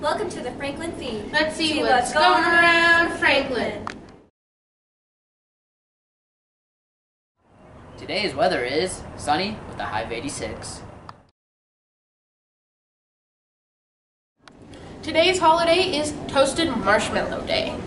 welcome to the Franklin Feed. Let's see, what's, going around Franklin. Today's weather is sunny with a high of 86. Today's holiday is Toasted Marshmallow Day.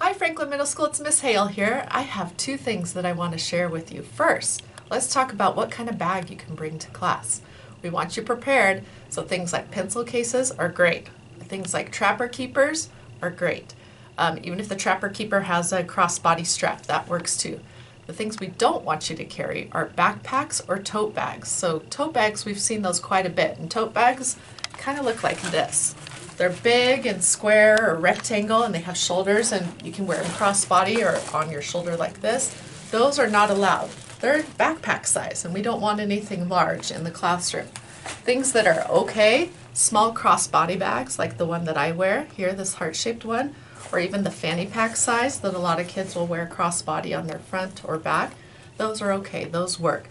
Hi Franklin Middle School, it's Miss Hale here. I have two things that I want to share with you. First, let's talk about what kind of bag you can bring to class. We want you prepared, so things like pencil cases are great. Things like trapper keepers are great. Um, even if the trapper keeper has a crossbody strap, that works too. The things we don't want you to carry are backpacks or tote bags. So tote bags, we've seen those quite a bit, and tote bags kind of look like this. They're big and square or rectangle and they have shoulders and you can wear them crossbody or on your shoulder like this. Those are not allowed. They're backpack size and we don't want anything large in the classroom. Things that are okay, small crossbody bags like the one that I wear here, this heart-shaped one, or even the fanny pack size that a lot of kids will wear crossbody on their front or back. Those are okay, those work.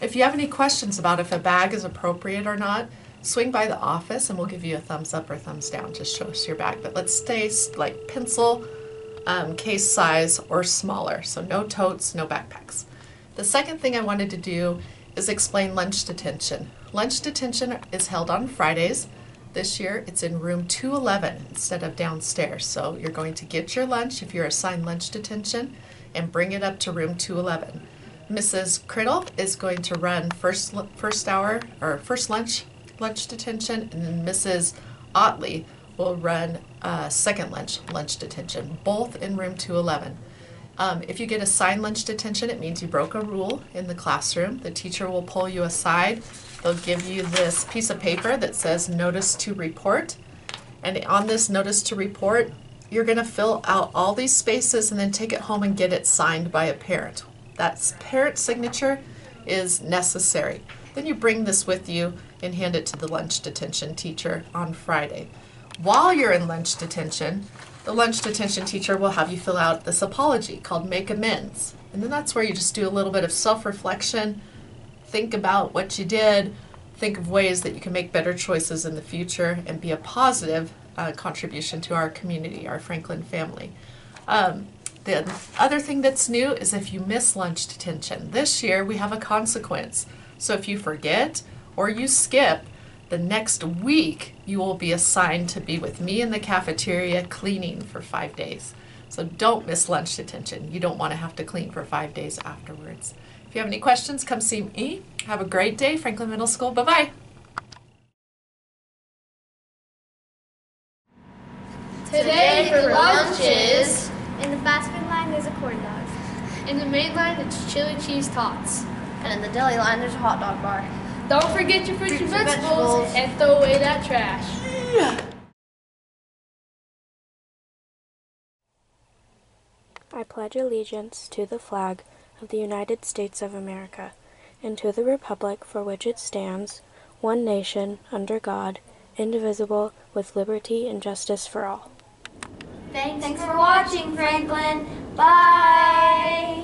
If you have any questions about if a bag is appropriate or not, swing by the office and we'll give you a thumbs up or thumbs down. Just show us your bag. But let's stay like pencil um, case size or smaller. So no totes, no backpacks. The second thing I wanted to do is explain lunch detention. Lunch detention is held on Fridays. This year it's in room 211 instead of downstairs. So you're going to get your lunch if you're assigned lunch detention and bring it up to room 211. Mrs. Criddle is going to run first first hour or first lunch lunch detention, and then Mrs. Otley will run uh, second lunch lunch detention, both in room 211. Um, if you get assigned lunch detention, it means you broke a rule in the classroom. The teacher will pull you aside. They'll give you this piece of paper that says notice to report. And on this notice to report, you're going to fill out all these spaces and then take it home and get it signed by a parent. That parent signature is necessary. Then you bring this with you and hand it to the lunch detention teacher on Friday. While you're in lunch detention, the lunch detention teacher will have you fill out this apology called Make Amends. And then that's where you just do a little bit of self reflection, think about what you did, think of ways that you can make better choices in the future, and be a positive uh, contribution to our community, our Franklin family. Um, the other thing that's new is if you miss lunch detention. This year we have a consequence. So if you forget or you skip, the next week you will be assigned to be with me in the cafeteria cleaning for five days. So don't miss lunch detention. You don't want to have to clean for five days afterwards. If you have any questions, come see me. Have a great day, Franklin Middle School. Bye bye. Today for lunch is. In the fast food line, there's a corn dog. In the main line, it's chili cheese tots. And in the deli line, there's a hot dog bar. Don't forget your fruits, Fruits and and vegetables, vegetables. and throw away that trash. I pledge allegiance to the flag of the United States of America and to the republic for which it stands, one nation, under God, indivisible, with liberty and justice for all. Thanks, for watching, Franklin. Bye.